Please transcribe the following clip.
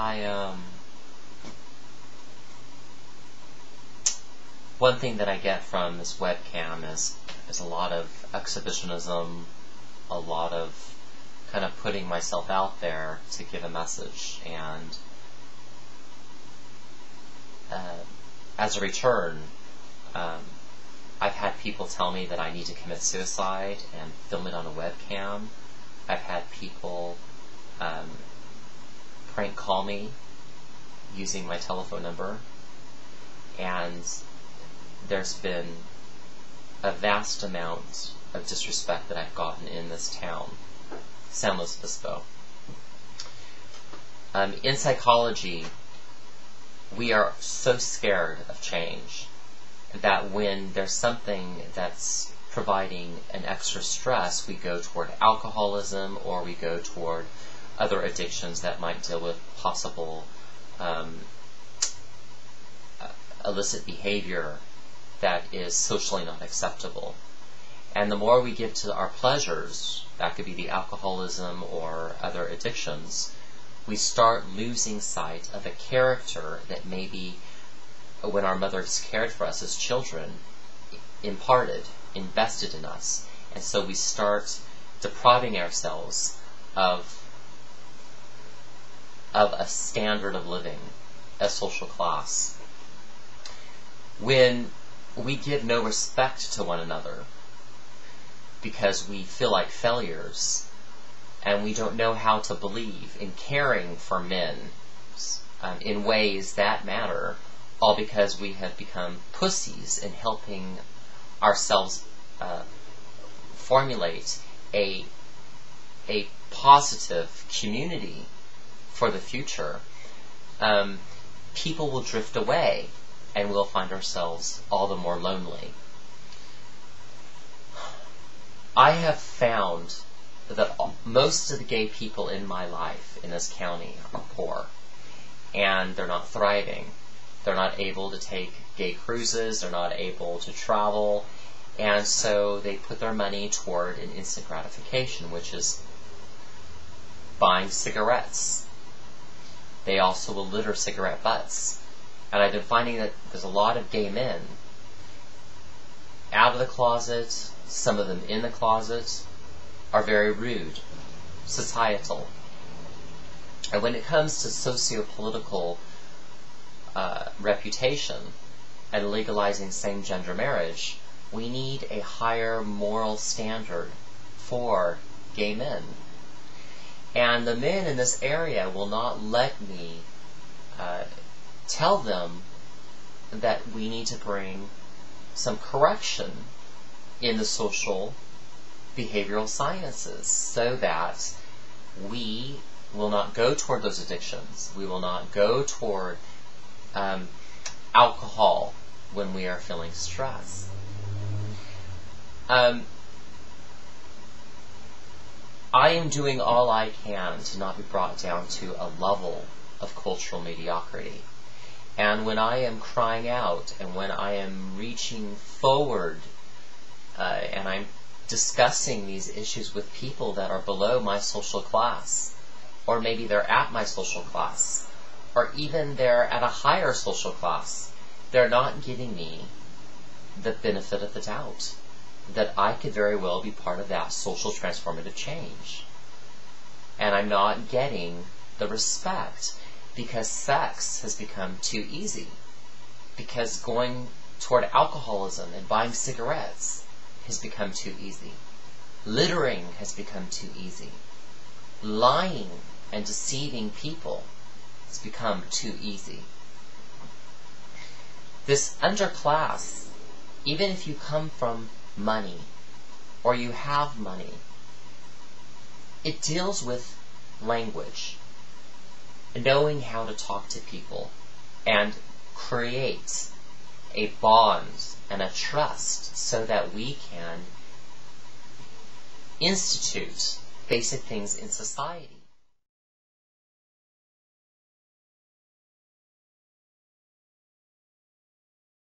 I, um, one thing that I get from this webcam is, is a lot of exhibitionism, a lot of kind of putting myself out there to give a message. And uh, as a return, um, I've had people tell me that I need to commit suicide and film it on a webcam. I've had people um, prank call me using my telephone number. And there's been a vast amount of disrespect that I've gotten in this town, San Luis Obispo. Um, in psychology, we are so scared of change that when there's something that's providing an extra stress, we go toward alcoholism or we go toward other addictions that might deal with possible um, illicit behavior that is socially not acceptable. And the more we give to our pleasures, that could be the alcoholism or other addictions, we start losing sight of a character that maybe when our mothers cared for us as children imparted, invested in us. And so we start depriving ourselves of of a standard of living, a social class. When we give no respect to one another because we feel like failures and we don't know how to believe in caring for men um, in ways that matter, all because we have become pussies in helping ourselves uh, formulate a a positive community for the future, um, people will drift away and we'll find ourselves all the more lonely. I have found that most of the gay people in my life in this county are poor and they're not thriving. They're not able to take gay cruises, they're not able to travel, and so they put their money toward an instant gratification, which is buying cigarettes they also will litter cigarette butts. And I've been finding that there's a lot of gay men out of the closet, some of them in the closet, are very rude, societal. And when it comes to socio-political uh, reputation and legalizing same-gender marriage, we need a higher moral standard for gay men. And the men in this area will not let me uh, tell them that we need to bring some correction in the social behavioral sciences so that we will not go toward those addictions. We will not go toward um, alcohol when we are feeling stress. Um, I am doing all I can to not be brought down to a level of cultural mediocrity. And when I am crying out and when I am reaching forward uh, and I'm discussing these issues with people that are below my social class, or maybe they're at my social class, or even they're at a higher social class, they're not giving me the benefit of the doubt that I could very well be part of that social transformative change. And I'm not getting the respect because sex has become too easy. Because going toward alcoholism and buying cigarettes has become too easy. Littering has become too easy. Lying and deceiving people has become too easy. This underclass, even if you come from money or you have money. It deals with language, knowing how to talk to people, and create a bond and a trust so that we can institute basic things in society.